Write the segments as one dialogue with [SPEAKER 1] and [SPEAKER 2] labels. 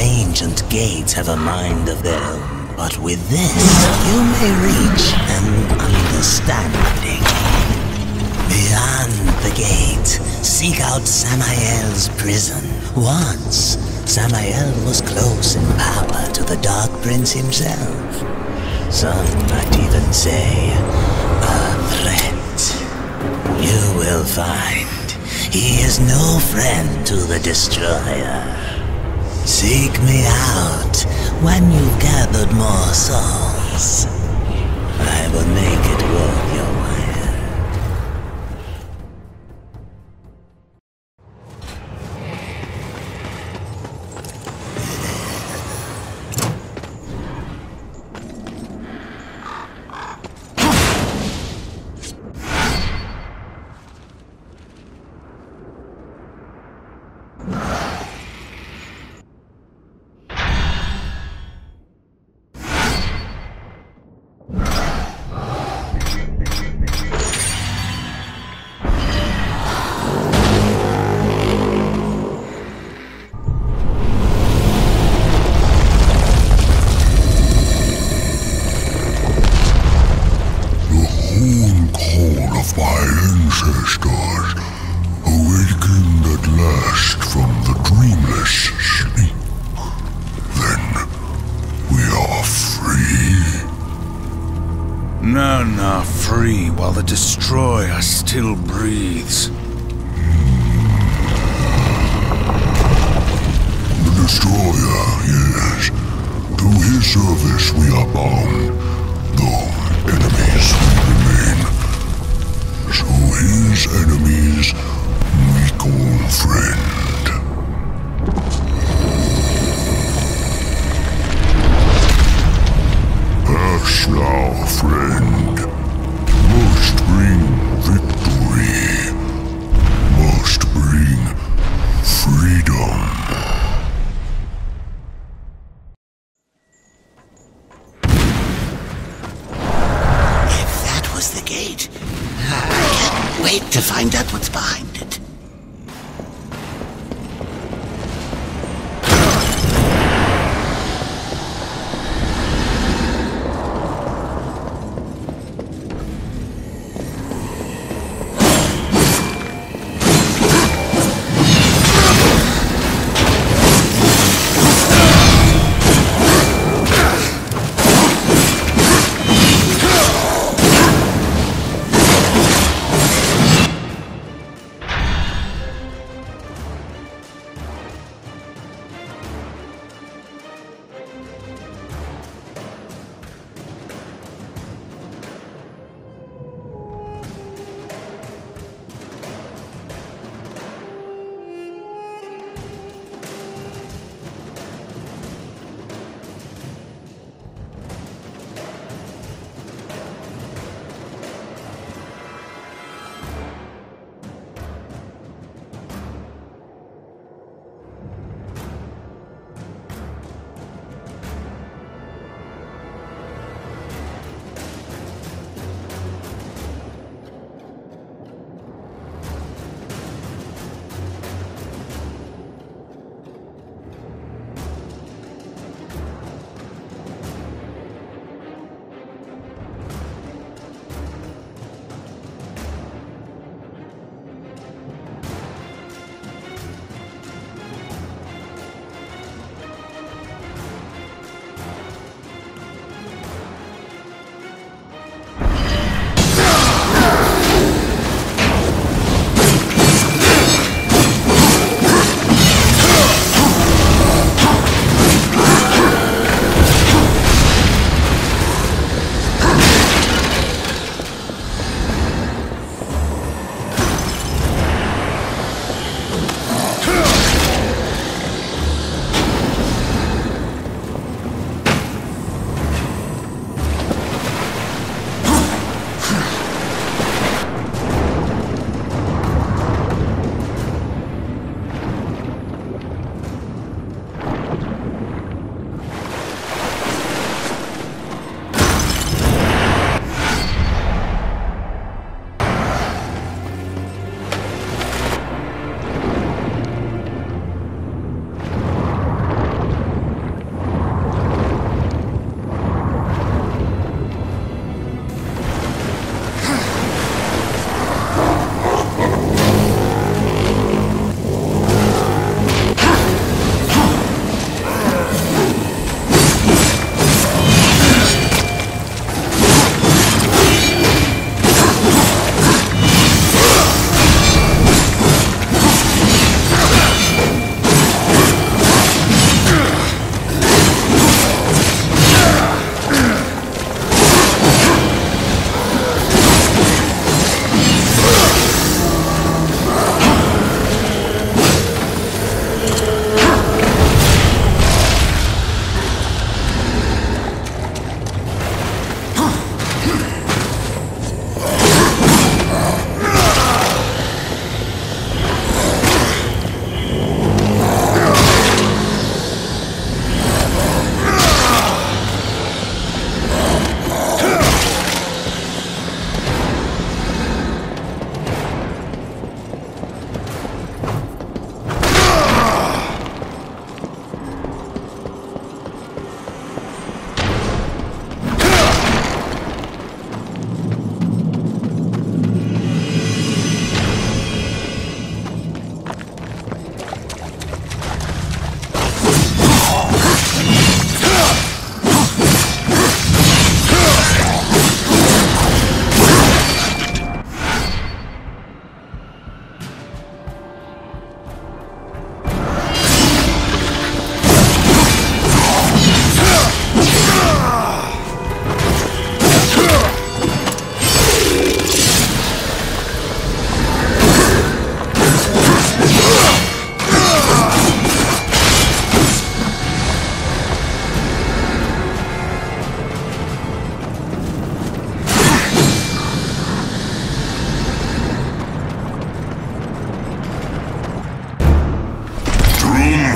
[SPEAKER 1] Ancient gates have a mind of their own, but with this, you may reach an understanding. Beyond the gate, seek out Samael's prison. Once, Samael was close in power to the Dark Prince himself. Some might even say, a threat. You will find he is no friend to the Destroyer. Seek me out when you've gathered more souls. I will make it worth your
[SPEAKER 2] friend.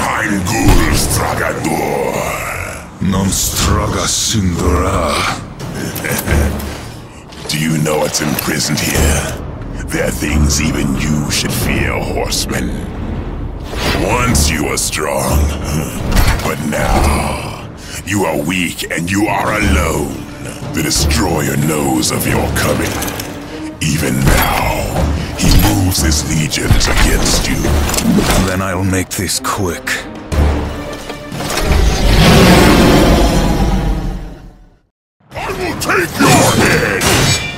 [SPEAKER 3] My ghoul stragador, Non straga
[SPEAKER 4] sindura.
[SPEAKER 2] Do you know what's imprisoned here? There are things even you should fear, horseman. Once you were strong, but now you are weak and you are alone. The destroyer knows of your coming. Even now, he moves his legions against you.
[SPEAKER 4] Then I'll make this quick.
[SPEAKER 2] I will take your head!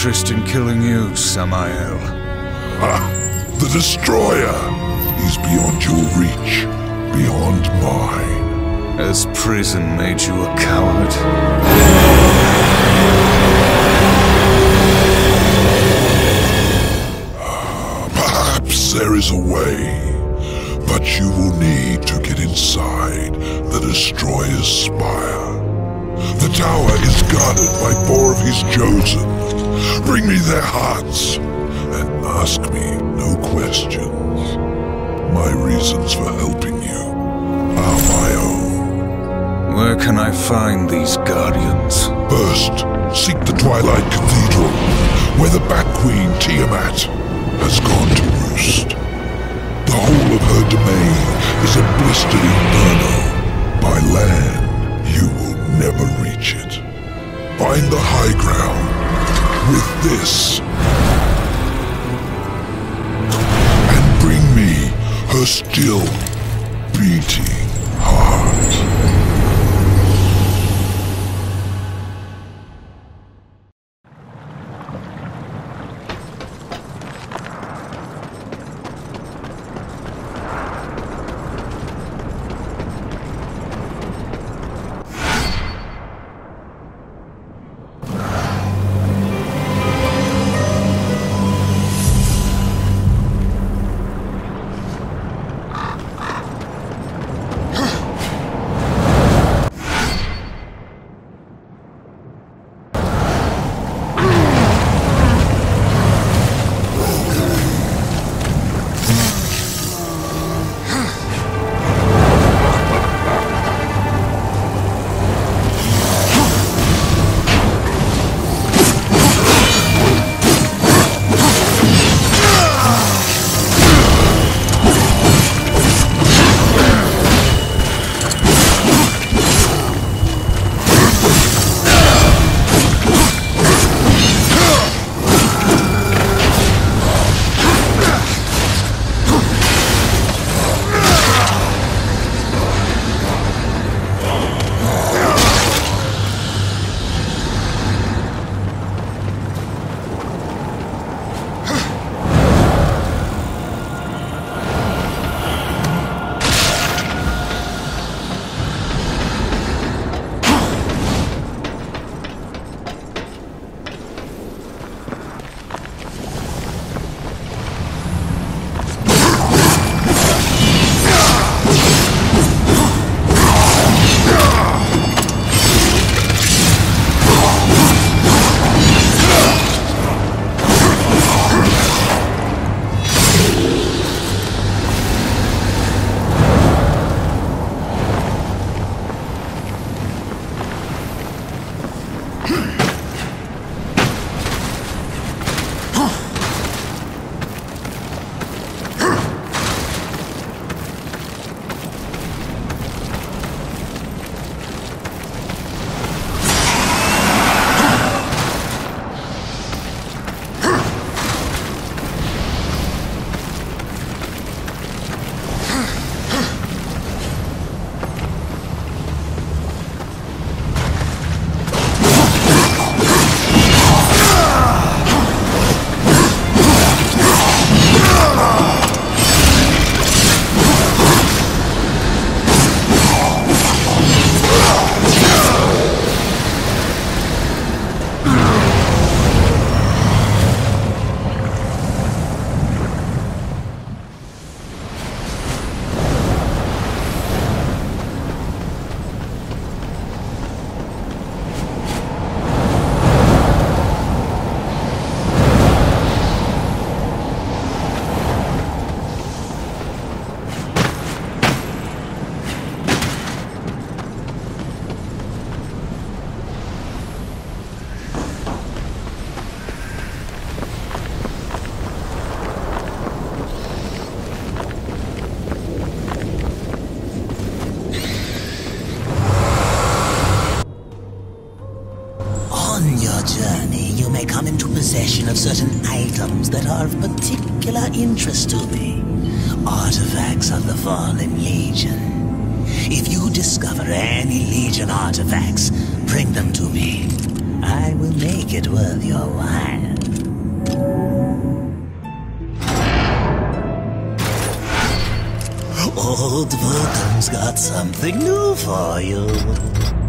[SPEAKER 4] Interest in killing you, Samael.
[SPEAKER 2] Ah, the Destroyer is beyond your reach, beyond mine.
[SPEAKER 4] Has prison made you a coward?
[SPEAKER 2] Perhaps there is a way, but you will need to get inside the Destroyer's spire. The tower is guarded by four of his chosen. Bring me their hearts and ask me no questions. My reasons for helping you are my own.
[SPEAKER 4] Where can I find these guardians?
[SPEAKER 2] First, seek the Twilight Cathedral, where the Bat Queen Tiamat has gone to roost. The whole of her domain is a blistered inferno. By land, you will never reach it. Find the high ground with this. And bring me her still beating
[SPEAKER 1] possession of certain items that are of particular interest to me. Artifacts of the Fallen Legion. If you discover any Legion artifacts, bring them to me. I will make it worth your while. Old Vulgrim's got something new for you.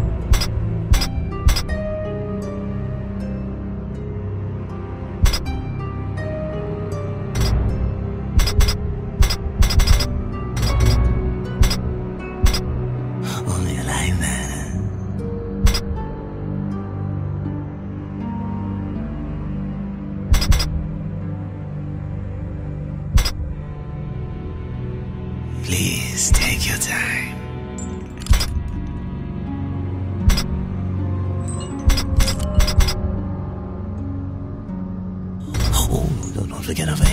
[SPEAKER 1] Please take your time. Oh, don't, forget over here.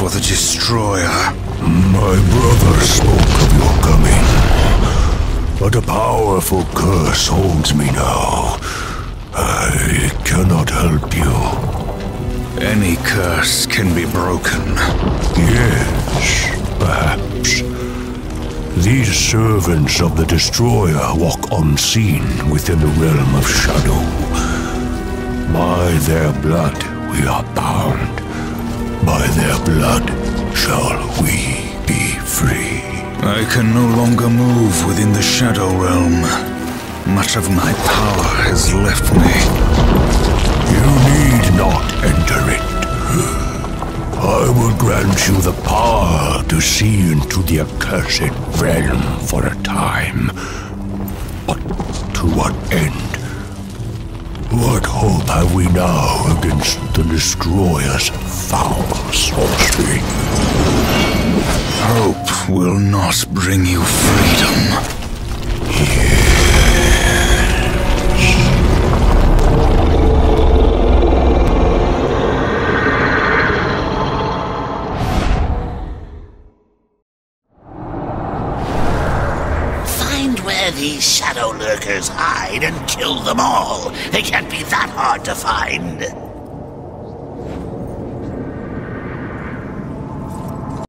[SPEAKER 4] For the Destroyer.
[SPEAKER 5] My brother spoke of your coming, but a powerful curse holds me now. I cannot help you.
[SPEAKER 4] Any curse can be broken.
[SPEAKER 5] Yes, perhaps. These servants of the Destroyer walk unseen within the realm of shadow. By their blood we are bound. Their blood shall we be free.
[SPEAKER 4] I can no longer move within the Shadow Realm. Much of my power has left me.
[SPEAKER 5] You need not enter it. I will grant you the power to see into the accursed realm for a time. But to what end? What hope have we now against the Destroyer's foul sorcery?
[SPEAKER 4] Hope will not bring you freedom.
[SPEAKER 1] Find where these shadow lurkers hide and kill them all. They can't be that hard to find.